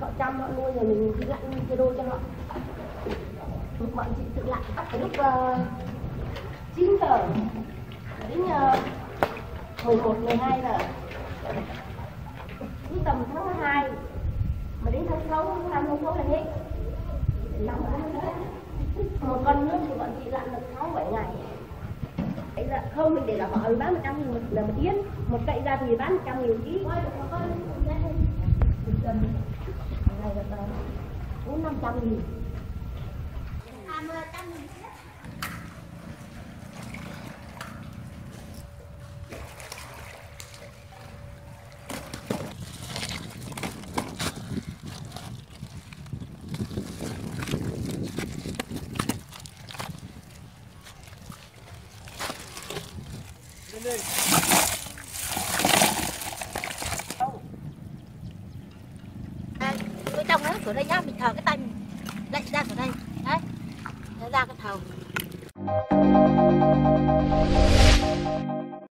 họ chăm họ nuôi rồi mình cứ lặn cái đôi cho họ bọn chị tự lặn cái lúc ờ, uh, 9 giờ. Đến uh, 11, 12 giờ. Cứ tầm tháng 2 mà đến tháng 6, tháng 5, tháng 6 là hết. Năm nữa con nước thì bọn chị lặn được 6, 7 ngày. Đấy là không mình để là họ bán 100 nghìn một, là một yến. Một cậy ra thì bán 100 nghìn ký. Bốn năm trăm nghìn đây. Tôi trong nó cửa đây nhá mình thờ cái tay mình. Đậy ra cửa đây. Đấy. Đấy, ra cái thầu